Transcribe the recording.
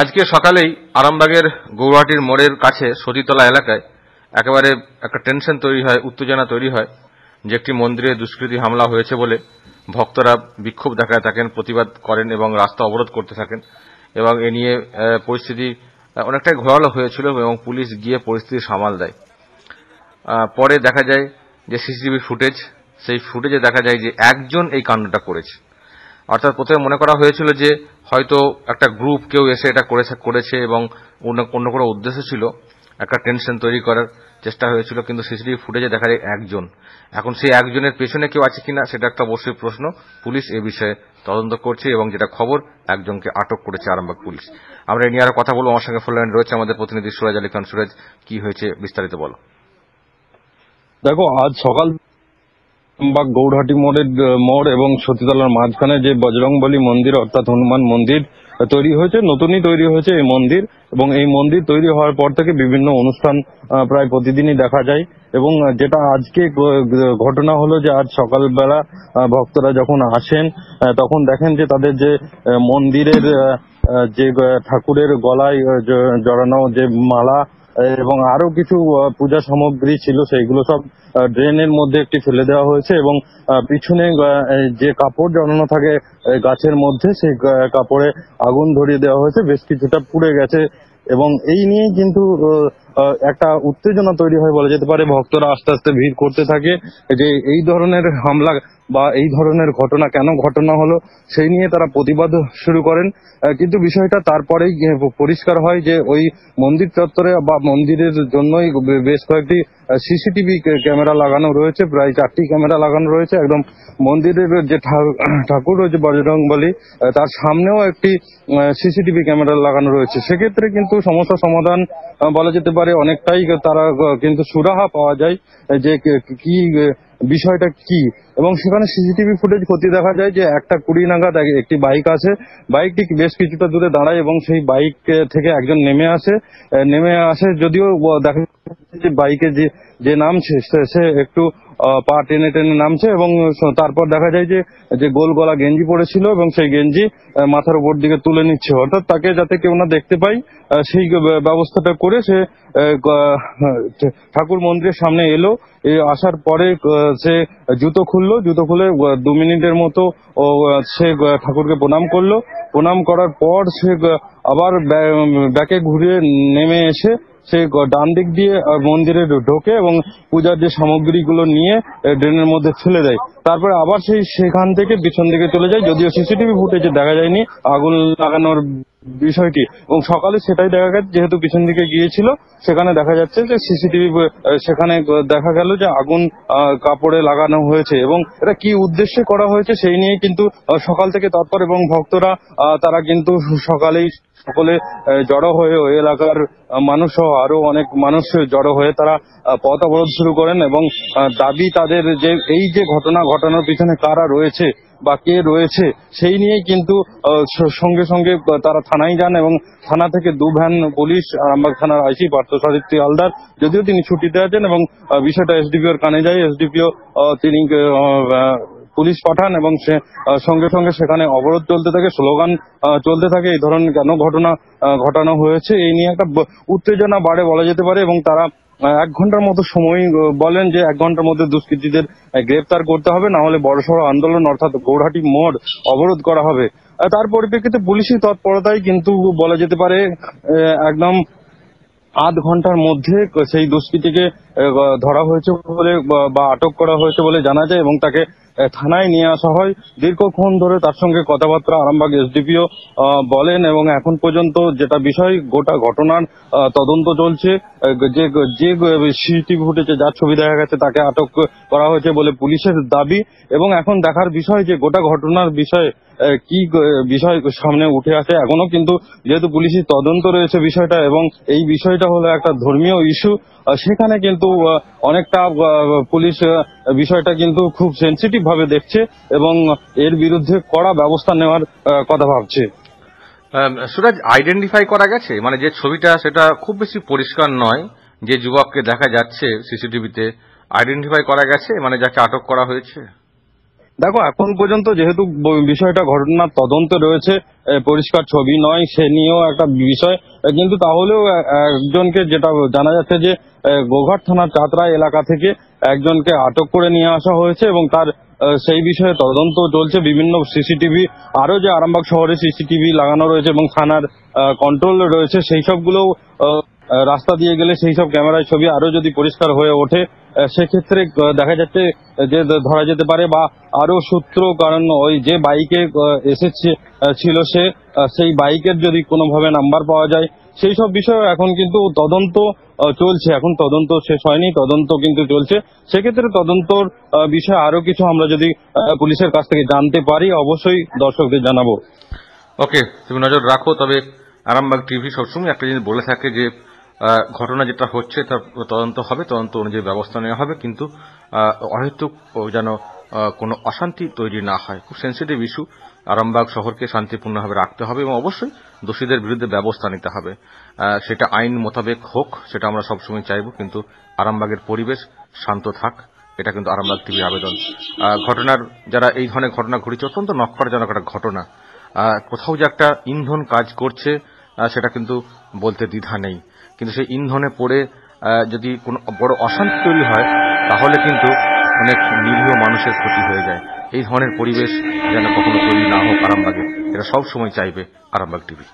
আজকে সকালেই আরামবাগের গৌরহাটির মোড়ের কাছে সতীতলা এলাকায় একেবারে একটা টেনশন তৈরি হয়, উত্তেজনা তৈরি হয় যে একটি মন্দিরে দুষ্কৃতী হামলা হয়েছে বলে ভক্তরা বিক্ষোভ দেখায় থাকেন, প্রতিবাদ করেন এবং রাস্তা অবরোধ করতে থাকেন এবং এ নিয়ে পরিস্থিতি অনেকটাই ঘোরালো হয়েছিল এবং পুলিশ গিয়ে পরিস্থিতি সামাল দেয়। পরে দেখা যায় যে সিসিটিভি ফুটেজ, সেই ফুটেজে দেখা যায় যে একজন এই কাণ্ডটা করেছে। অর্থাৎ প্রথমে মনে করা হয়েছিল যে হয়তো একটা গ্রুপ কেউ এসে এটা করেছে করেছে এবং অন্য অন্য কোনো উদ্দেশ্য ছিল, একটা টেনশন তৈরি করার চেষ্টা হয়েছিল, কিন্তু সিসিটিভি ফুটেজে দেখা যায় একজন। এখন সেই একজনের পেছনে কেউ আছে কিনা, সেটা একটা অবশ্যই প্রশ্ন। পুলিশ এ বিষয়ে তদন্ত করছে এবং যেটা খবর, একজনকে আটক করেছে আরামবাগ পুলিশ। আমরা এ নিয়ে আরও কথা বলব। আমার সঙ্গে ফোন লাইন রয়েছে আমাদের প্রতিনিধি সুরাজ আলী খান। সুরাজ, কি হয়েছে বিস্তারিত বলো। দেখো, আজ সকাল বা গৌরহাটি মোড়ের মোড় এবং সতীতলার মাঝখানে যে বজরংবলী মন্দির, অর্থাৎ হনুমান মন্দির তৈরি হয়েছে, নতুনই তৈরি হয়েছে এই মন্দির এবং এই মন্দির তৈরি হওয়ার পর থেকে বিভিন্ন অনুষ্ঠান প্রায় প্রতিদিনই দেখা যায় এবং যেটা আজকে ঘটনা হলো যে আজ সকালবেলা ভক্তরা যখন আসেন তখন দেখেন যে তাদের যে মন্দিরের যে ঠাকুরের গলায় জড়ানো যে মালা এবং আরও কিছু পূজা সামগ্রী ছিল, সেইগুলো সব ড্রেনের মধ্যে একটি ফেলে দেওয়া হয়েছে এবং পিছনে যে কাপড় জড়ানো থাকে গাছের মধ্যে, সেই কাপড়ে আগুন ধরিয়ে দেওয়া হয়েছে, বেশ কিছুটা পুড়ে গেছে এবং এই নিয়েই কিন্তু একটা উত্তেজনা তৈরি হয় বলা যেতে পারে। ভক্তরা আস্তে আস্তে ভিড় করতে থাকে যে এই ধরনের হামলা বা এই ধরনের ঘটনা কেন ঘটনা হলো, সেই নিয়ে তারা প্রতিবাদ শুরু করেন। কিন্তু বিষয়টা তারপরেই পরিষ্কার হয় যে ওই মন্দির চত্বরে বা মন্দিরের জন্যই বেশ কয়েকটি সিসিটিভি ক্যামেরা লাগানো রয়েছে, প্রায় চারটি ক্যামেরা লাগানো রয়েছে, একদম মন্দিরের যে ঠাকুর রয়েছে বজরং বলি তার সামনেও একটি সিসিটিভি ক্যামেরা লাগানো রয়েছে। সেক্ষেত্রে কিন্তু সমস্যা সমাধান বলা যেতে পারে অনেকটাই তারা কিন্তু সুরাহা পাওয়া যায় যে কে- বিষয়টা কি? এবং সেখানে সিসিটিভি ফুটেজ ক্ষতি দেখা যায় যে একটা কুড়ি নাগাদ একটি বাইক আছে বাইকটি বেশ কিছুটা দূরে দাঁড়ায় এবং সেই বাইক থেকে একজন নেমে আসে। নেমে আসে যদিও দেখা যে বাইকে যে যে নামছে সে- একটু পা টেনে টেনে নামছে এবং তারপর দেখা যায় যে যে গোল গলা গেঞ্জি পরেছিল এবং সেই গেঞ্জি মাথার উপর দিকে তুলে নিচ্ছে। অর্থাৎ তাকে যাতে কেউ না দেখতে পাই সেই ব্যবস্থাটা করে সে ঠাকুর মন্দিরের সামনে এলো। আসার পরে সে জুতো খুললো। জুতো খুলে দু মিনিটের মতো সে ঠাকুরকে প্রণাম করল। প্রণাম করার পর সে আবার ব্যা- ব্যাকে ঘুরিয়ে নেমে এসে সে ডান দিক দিয়ে মন্দিরে ঢোকে এবং পূজার যে সামগ্রীগুলো নিয়ে ড্রেনের মধ্যে ফেলে দেয়। তারপরে আবার সেই সেখান থেকে পিছন দিকে চলে যায়, যদিও সিসিটিভি ফুটেজে দেখা যায়নি আগুন লাগানোর বিষয়টি। এবং সকালে সেটাই দেখা গেছে, যেহেতু পিছন দিকে গিয়েছিল, সেখানে দেখা যাচ্ছে যে সিসিটিভি সেখানে দেখা গেল যে আগুন কাপড়ে লাগানো হয়েছে। এবং এটা কি উদ্দেশ্যে করা হয়েছে, সেই নিয়ে কিন্তু সকাল থেকে তৎপর এবং ভক্তরা তারা কিন্তু সকালেই সকলে জড়ো হয়ে ওই এলাকার মানুষ সহ আরও অনেক মানুষ জড়ো হয়ে তারা পথ অবরোধ শুরু করেন এবং দাবি তাদের যে, এই যে ঘটনা, ঘটানোর পিছনে কারা রয়েছে বা কে রয়েছে সেই নিয়েই কিন্তু সঙ্গে সঙ্গে তারা থানায় যান এবং থানা থেকে দু ভ্যান পুলিশ আরামবাগ থানার আইসি পার্থ সাদিত্যি হালদার, যদিও তিনি ছুটিতে আছেন এবং বিষয়টা এসডিপিওর কানে যায়। এসডিপিও তিনি পুলিশ পাঠান এবং সে সঙ্গে সঙ্গে সেখানে অবরোধ চলতে থাকে, স্লোগান চলতে থাকে। এই ধরনের কেন ঘটনা ঘটানো হয়েছে? এই নিয়ে একটা উত্তেজনা বাড়ে বলা যেতে পারে এবং তারা এক ঘণ্টার মতো সময় বলেন যে এক ঘণ্টার মধ্যে দুষ্কৃতীদের গ্রেপ্তার করতে হবে, না হলে বড়সড় আন্দোলন, অর্থাৎ গৌরহাটি মোড় অবরোধ করা হবে। তার পরিপ্রেক্ষিতে পুলিশি তৎপরতায় কিন্তু বলা যেতে পারে একদম আধ ঘণ্টার মধ্যে সেই দুষ্কৃতীকে ধরা হয়েছে বলে বা- আটক করা হয়েছে বলে জানা যায় এবং তাকে থানায় নিয়ে আসা হয়। দীর্ঘক্ষণ ধরে তার সঙ্গে কথাবার্তা আরামবাগ এসডিপিও বলেন এবং এখন পর্যন্ত যেটা বিষয়, গোটা ঘটনার তদন্ত চলছে। যে যে সিসিটিভি ফুটেজে যার ছবি দেখা গেছে তাকে আটক করা হয়েছে বলে পুলিশের দাবি। এবং এখন দেখার বিষয় যে গোটা ঘটনার বিষয়ে কি বিষয় সামনে উঠে আসে এখনও, কিন্তু যেহেতু পুলিশের তদন্ত রয়েছে বিষয়টা এবং এই বিষয়টা হলো একটা ধর্মীয় ইস্যু সেখানে কিন্তু অনেকটা পুলিশ বিষয়টা কিন্তু খুব সেন্সিটিভ ভাবে দেখছে এবং এর বিরুদ্ধে কড়া ব্যবস্থা নেওয়ার কথা ভাবছে। সুরাজ আইডেন্টিফাই করা গেছে? মানে যে ছবিটা, সেটা খুব বেশি পরিষ্কার নয়, যে যুবককে দেখা যাচ্ছে সিসিটিভিতে। আইডেন্টিফাই করা গেছে? মানে যাকে আটক করা হয়েছে? দেখো, এখন পর্যন্ত যেহেতু বিষয়টা ঘটনার তদন্ত রয়েছে পরিষ্কার ছবি নয়, সে নিয়েও একটা বিষয়। কিন্তু তাহলেও একজনকে যেটা জানা যাচ্ছে যে গোঘাট থানার চাতরা এলাকা থেকে একজনকে আটক করে নিয়ে আসা হয়েছে এবং তার সেই বিষয়ে তদন্ত চলছে। বিভিন্ন সিসিটিভি আরও যে আরামবাগ শহরে সিসিটিভি লাগানো রয়েছে এবং থানার কন্ট্রোল রয়েছে, সেই সবগুলো রাস্তা দিয়ে গেলে সেই সব ক্যামেরায় ছবি আরও যদি পরিষ্কার হয়ে ওঠে সেক্ষেত্রে দেখা যাচ্ছে যে ধরা যেতে পারে বা আরও সূত্র কারণ ওই যে বাইকে এসেছে ছিল সে সেই বাইকের যদি কোনোভাবে নাম্বার পাওয়া যায়, সেই সব বিষয়ে এখন কিন্তু তদন্ত চলছে। এখন তদন্ত শেষ হয়নি, তদন্ত কিন্তু চলছে। সেক্ষেত্রে তদন্তর বিষয়ে আরও কিছু আমরা যদি পুলিশের কাছ থেকে জানতে পারি, অবশ্যই দর্শকদের জানাব। ওকে, তুমি নজর রাখো, তবে আরামবাগ টিভি সবসময় একটা জিনিস বলে থাকে যে ঘটনা যেটা হচ্ছে তার তদন্ত হবে, তদন্ত অনুযায়ী ব্যবস্থা নেওয়া হবে, কিন্তু অহেতুক যেন কোনো অশান্তি তৈরি না হয়। খুব সেন্সিটিভ ইস্যু আরামবাগ শহরকে শান্তিপূর্ণভাবে রাখতে হবে এবং অবশ্যই দোষীদের বিরুদ্ধে ব্যবস্থা নিতে হবে। সেটা আইন মোতাবেক হোক, সেটা আমরা সবসময় চাইব, কিন্তু আরামবাগের পরিবেশ শান্ত থাক। এটা কিন্তু আরামবাগ টিভির আবেদন। ঘটনার যারা এই ধরনের ঘটনা ঘটেছে, অত্যন্ত নক্করজনক একটা ঘটনা। কোথাও যে একটা ইন্ধন কাজ করছে সেটা কিন্তু বলতে দ্বিধা নেই। কিন্তু সেই ইন্ধনে পড়ে যদি কোনো বড় অশান্তি তৈরি হয়, তাহলে কিন্তু অনেক নিরীহ মানুষের ক্ষতি হয়ে যায়। এই ধরনের পরিবেশ যেন কখনো তৈরি না হোক আরামবাগে, এটা সবসময় চাইবে আরামবাগ টিভি।